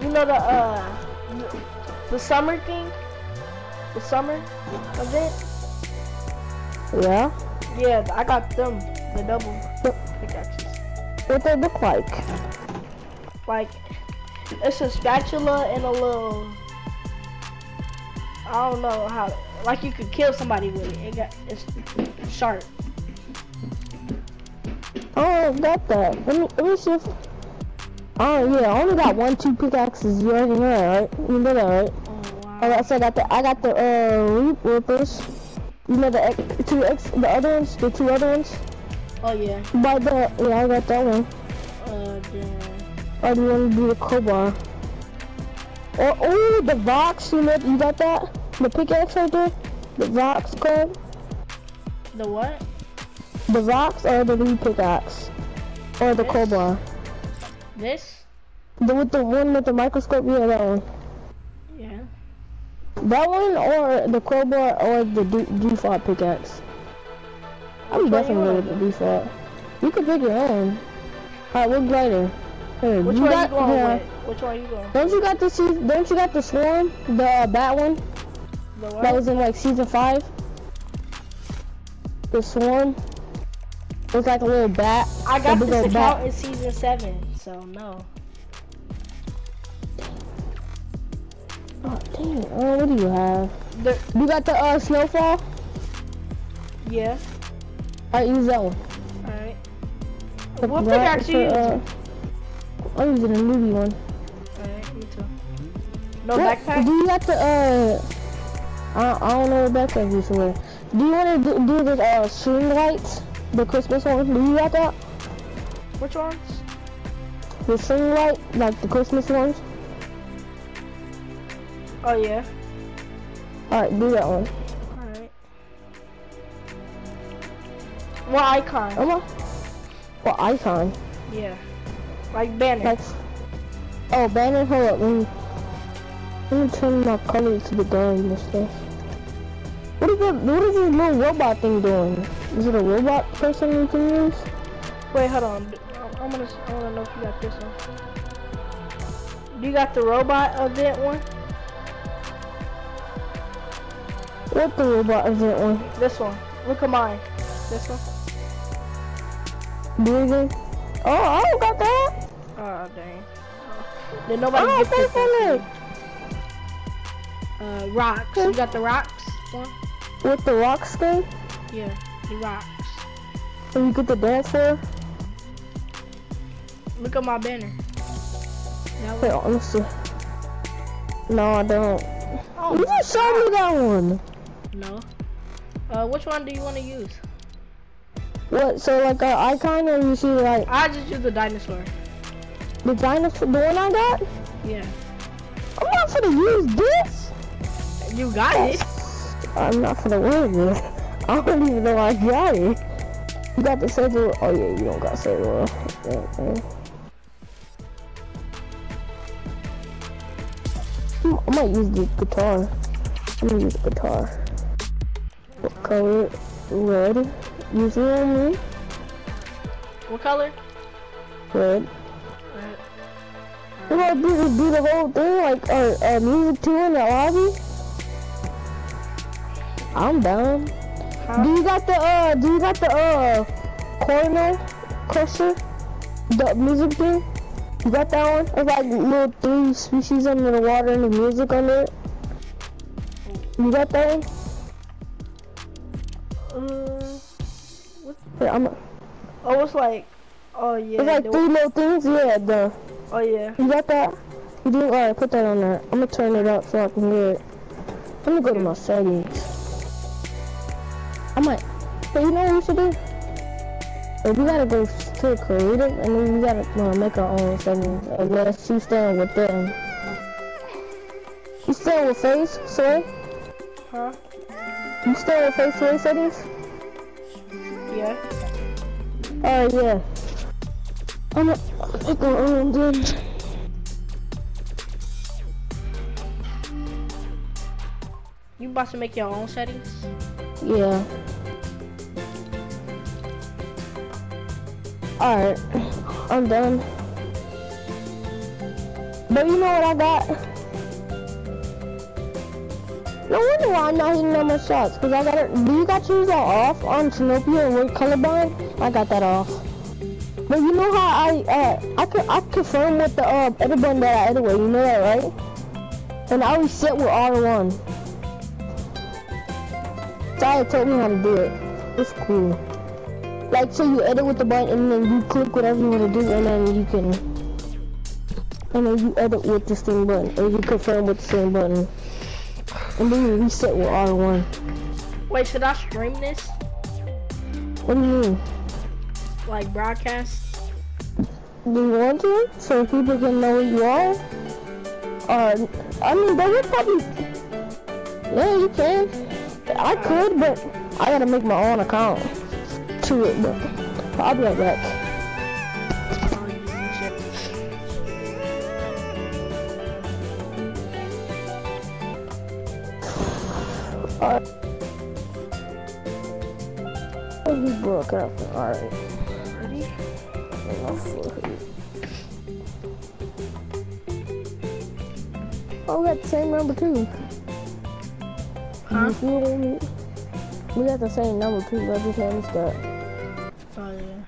You know the uh the, summer thing? The summer event? Yeah. Yeah, I got them. The double pickaxes. What they look like? Like it's a spatula and a little I don't know how like you could kill somebody with it. It got it's sharp. Oh, I got that. Let me let me see if. Oh yeah, I only got one, two pickaxes. You already know that, right? You know that, right? Oh wow. Oh, so I got the I got the uh rippers. You know the ex- two X, the other ones, the two other ones. Oh yeah. By the yeah, I got that one. Uh damn. Or do you want to do the crowbar? Or oh, the Vox. You know, you got that? The pickaxe right there. The Vox card. The what? The Vox or the new pickaxe, or the This? crowbar. This? The with the one with the microscope. Yeah, that one. Yeah. That one or the crowbar or the default pickaxe. I'm Which going with the default. You can pick your own. Alright, what glider? Here, Which you one got, you going yeah. with? Which one you going? Don't you got the don't you got the swarm? The uh, bat one The that was in like season five? The swarm? It's like a little bat. I got this bat. account in season seven, so no. Oh dang. Oh, what do you have? The, You got the uh snowfall? yeah. Alright, use that one. Alright. The What bat pickaxe is you uh, I'm using a newbie one. Alright, me too. No What? backpack? Do you got the uh? I, I don't know what backpack you should wear. Do you want to do, do the uh string lights, the Christmas one? Do you got that? Which ones? The string light, like the Christmas ones. Oh yeah. All right, do that one. Alright. What icon? Come on. What icon? Yeah. Like banner. Like, oh, banner. Hold up. Let me, let me turn my color to the gun and stuff. What is that? What is this little robot thing doing? Is it a robot person you can use? Wait, hold on. I'm gonna. I wanna know if you got this one. You got the robot event one? What the robot it one? This one. Look at mine. This one. It? Oh, I don't got that. Oh dang. Did nobody Oh, get this one? Uh, rocks. You got the rocks one? With the rock skin? Yeah, the rocks. And you get the dance floor? Look at my banner. That Wait, honestly. No, I don't. Oh you just showed me that one. No. Uh, which one do you want to use? What, so like an icon or you see like I just use the dinosaur. the dinosaur, the one I got? Yeah. I'm not gonna use this. You got it. I'm not gonna wear this. I don't even know I got it. You got the silver. Oh yeah, you don't got silver. Okay. Might use the guitar. I'm gonna use the guitar. What color? Red. Use it on me. What color? Red. Red. What about do the, do the whole thing like uh music too in the lobby? I'm down. Huh? Do you got the uh do you got the uh corner crusher? The music thing? You got that one? It's like little three species under the water and the music under it. You got that one? Uh, Here, I'm oh, it's like, oh yeah. it's like three little things, yeah, the oh yeah. you got that? You do alright, put that on there. I'm gonna turn it up so I can hear it. Let me go to my settings. I might but you know what we should do? If we gotta go to creative and then we gotta uh, make our own settings. I guess she's staying with them. You staying with face, sorry? Huh? You staying with face way settings? Yeah. Alright, yeah. I'm gonna pick my own then. You about to make your own settings? Yeah. Alright. I'm done. But you know what I got? No wonder why I'm not hitting that much shots. Cause I got it. Do you got yours all off on Sinopia and we're colorblind? I got that off. But you know how I uh I could I confirm with the uh button that I edit with. You know that right? And I always set with R1. Saya told me how to do it. It's cool. Like so you edit with the button and then you click whatever you want to do and then you can and then you edit with the same button or you confirm with the same button. And then you reset with R1. Wait, should I stream this? What do you mean? Like broadcast? Do you want to? So people can know where you are? Or, I mean, they would probably, yeah, you can. I could, but I gotta make my own account to it, but I'll be right back. Alright. Oh, he broke up. Alright. Ready? Oh, we got the same number too. Huh? You feel me? We got the same number too, but we can't start. Oh yeah.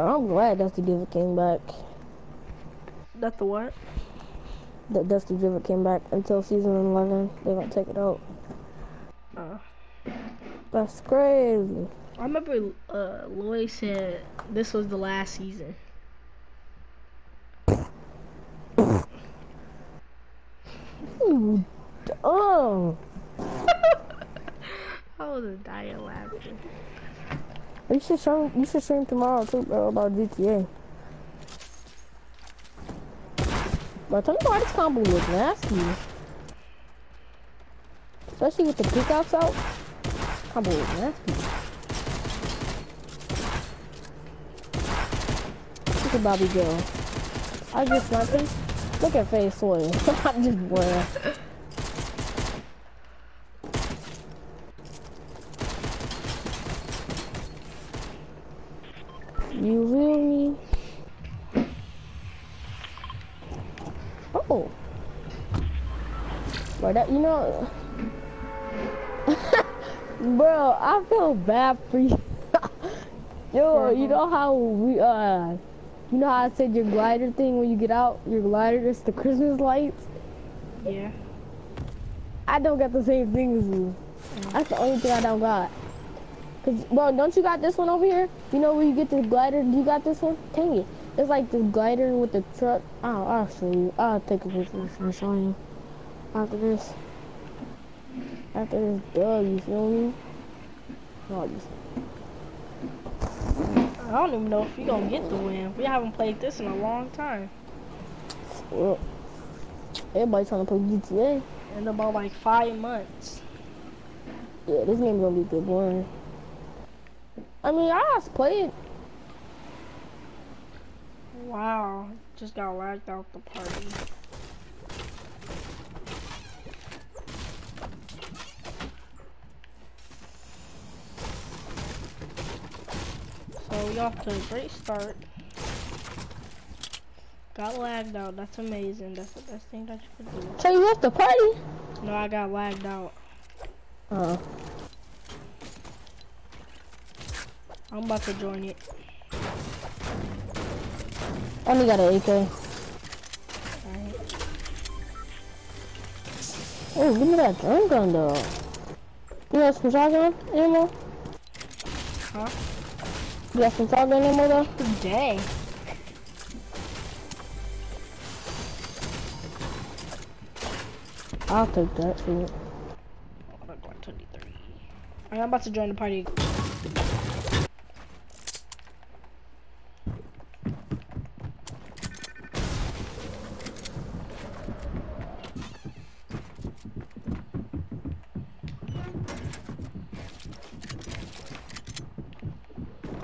But I'm glad Dusty Divot came back. That the what? That Dusty Divot came back until season 11. They don't take it out. Uh, That's crazy. I remember uh, Lloyd said this was the last season. Ooh, oh. I was dying laughing. You should stream. You should stream tomorrow too, bro, about GTA. But tell me why this combo looks nasty. Especially with the pickups out. Combo looks nasty. Look at Bobby Joe. I just him. Look at face soil. I'm just bored. You feel me? Oh. But that, you know, bro, I feel bad for you. Yo, you know how we, uh, you know how I said your glider thing when you get out, your glider is the Christmas lights? Yeah. I don't got the same thing as you. That's the only thing I don't got. Cause, bro, don't you got this one over here? You know where you get the glider? You got this one? Dang it. It's like the glider with the truck. Oh, I'll show you. I'll take a picture and show you. After this. After this dub, you feel me? Oh, you I don't even know if we gonna get the win. We haven't played this in a long time. well, Everybody trying to play GTA. In about like five months. Yeah, this game's gonna be good boring. I mean, I just play it. Wow. Just got lagged out the party. So we off to a great start. Got lagged out. That's amazing. That's the best thing that you could do. So you left the party? No, I got lagged out. Uh, I'm about to join it. only got an AK. Alright. Oh, give me that drum gun though. You got some shotgun ammo? Huh? You got some shotgun ammo though? Dang. I'll take that shit. Look, 123. Alright, I'm about to join the party.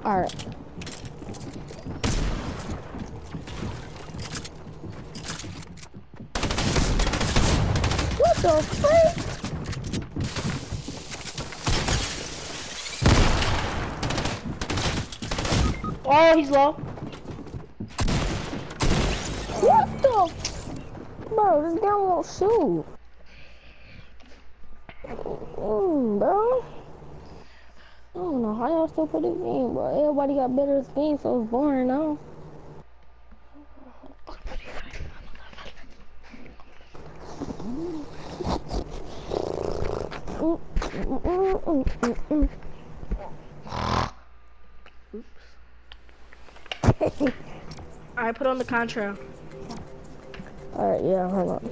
Alright. What the frick? Oh, he's low. What the? Bro, this guy won't shoot. Mm, bro. I don't know how y'all still put this game, bro. Everybody got better skins, so it's boring now. Alright, put on the contrail. Alright, yeah, hold on.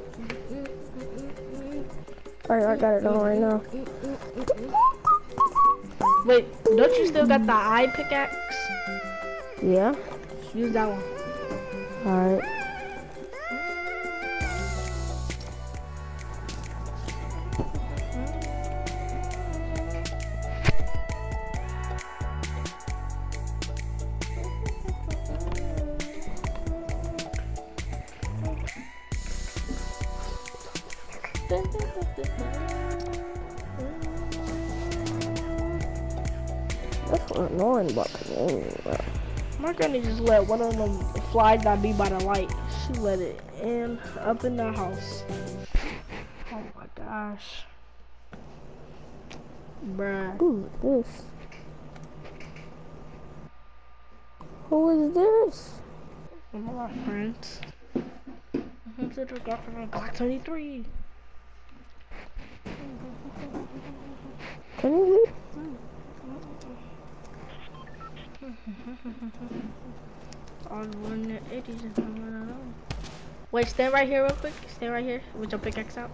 Alright, I got it on right now. Wait, don't you still got the eye pickaxe? Yeah? Use that one. That's annoying about bro. My granny just let one of them flies that be by the light. She let it in up in the house. Oh my gosh. Bruh. Who is this? Who is this? One of my friends. Who's it? Glock 23. Can you hmm. On eighties. Oh Wait, stand right here real quick. Stand right here with your pickaxe out.